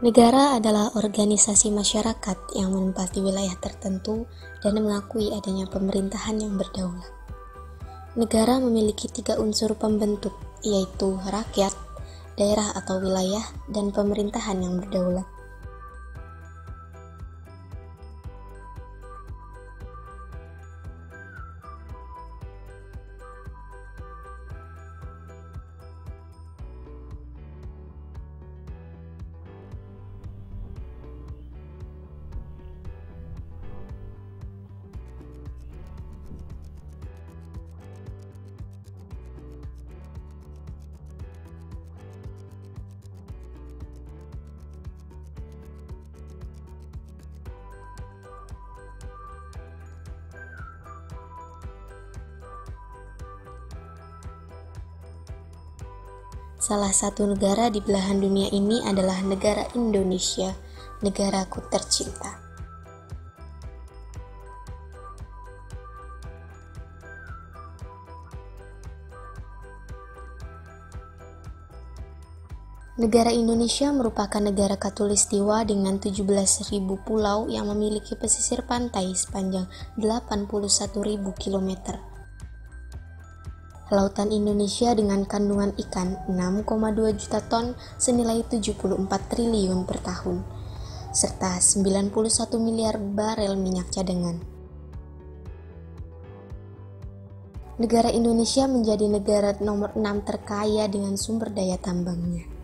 Negara adalah organisasi masyarakat yang menempati wilayah tertentu dan mengakui adanya pemerintahan yang berdaulat. Negara memiliki tiga unsur pembentuk, yaitu rakyat, daerah atau wilayah, dan pemerintahan yang berdaulat. Salah satu negara di belahan dunia ini adalah negara Indonesia, negaraku tercinta. Negara Indonesia merupakan negara katulistiwa dengan 17.000 pulau yang memiliki pesisir pantai sepanjang 81.000 km. Lautan Indonesia dengan kandungan ikan 6,2 juta ton senilai 74 triliun per tahun, serta 91 miliar barel minyak cadangan. Negara Indonesia menjadi negara nomor 6 terkaya dengan sumber daya tambangnya.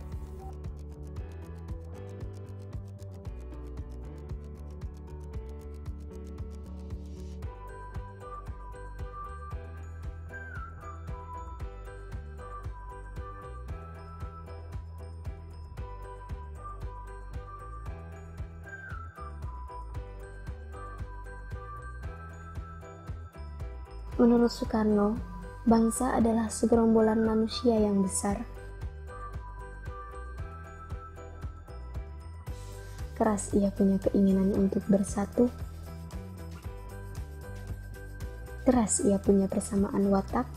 Menurut Soekarno, bangsa adalah segerombolan manusia yang besar. Keras ia punya keinginan untuk bersatu. Keras ia punya persamaan watak.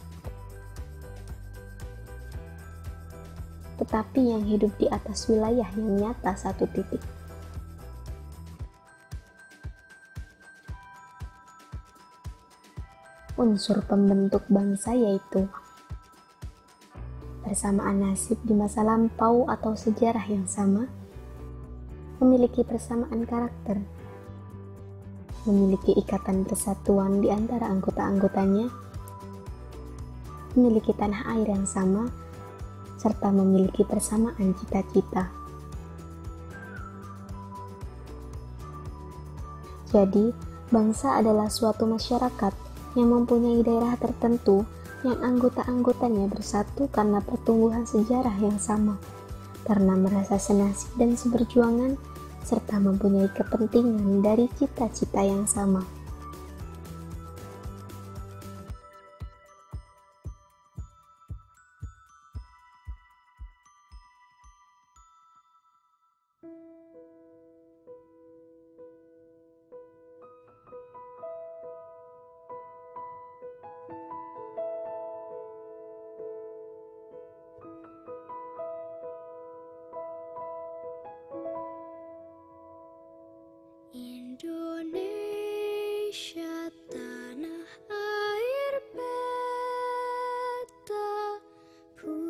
Tetapi yang hidup di atas wilayah yang nyata satu titik. Unsur pembentuk bangsa yaitu persamaan nasib di masa lampau atau sejarah yang sama, memiliki persamaan karakter, memiliki ikatan persatuan di antara anggota-anggotanya, memiliki tanah air yang sama, serta memiliki persamaan cita-cita. Jadi, bangsa adalah suatu masyarakat yang mempunyai daerah tertentu yang anggota-anggotanya bersatu karena pertumbuhan sejarah yang sama, karena merasa senasib dan seberjuangan, serta mempunyai kepentingan dari cita-cita yang sama.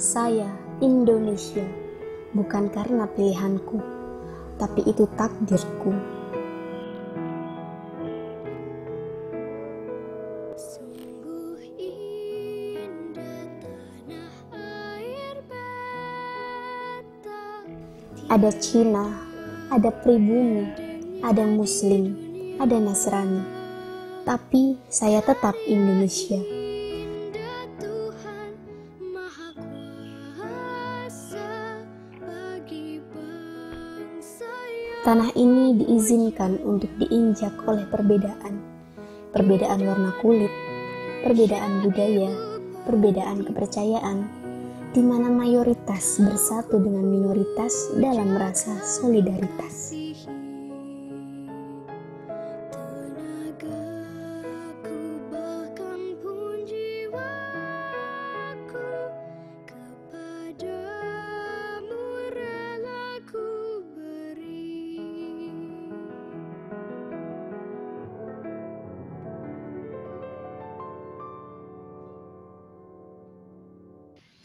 Saya Indonesia, bukan karena pilihanku, tapi itu takdirku. Ada Cina, ada pribumi, ada Muslim, ada Nasrani, tapi saya tetap Indonesia. Tanah ini diizinkan untuk diinjak oleh perbedaan. Perbedaan warna kulit, perbedaan budaya, perbedaan kepercayaan, di mana mayoritas bersatu dengan minoritas dalam rasa solidaritas.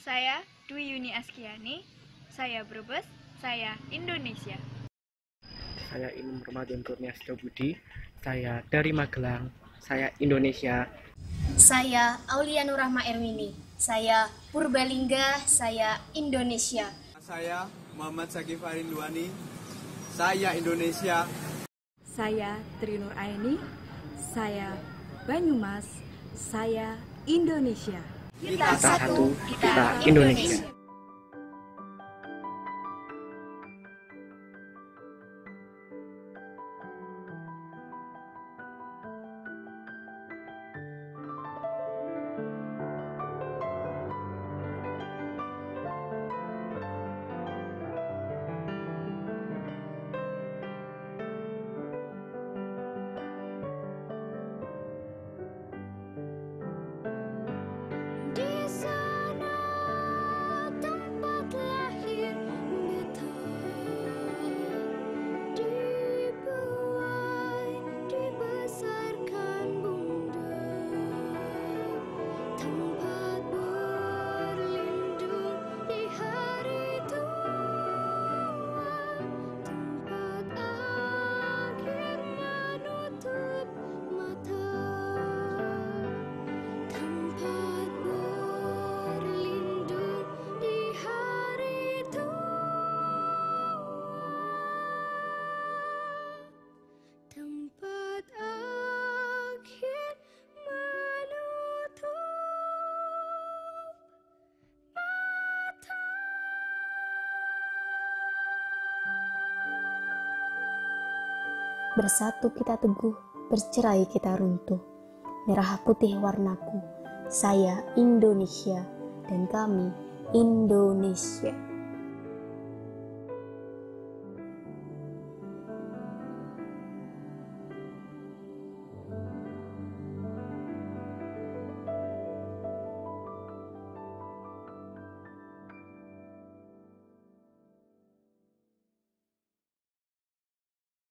Saya Dwi Yuni Askiani, saya Brebes, saya Indonesia. Saya Inum Ramadan Kurnia Budi, saya dari Magelang, saya Indonesia. Saya Aulia Nurahma Erwini, saya Purbalingga, saya Indonesia. Saya Muhammad Sakif Arinduani, saya Indonesia. Saya Trinur Aini, saya Banyumas, saya Indonesia. Kita satu, kita Indonesia. Bersatu kita teguh, bercerai kita runtuh. Merah putih warnaku, saya Indonesia dan kami Indonesia.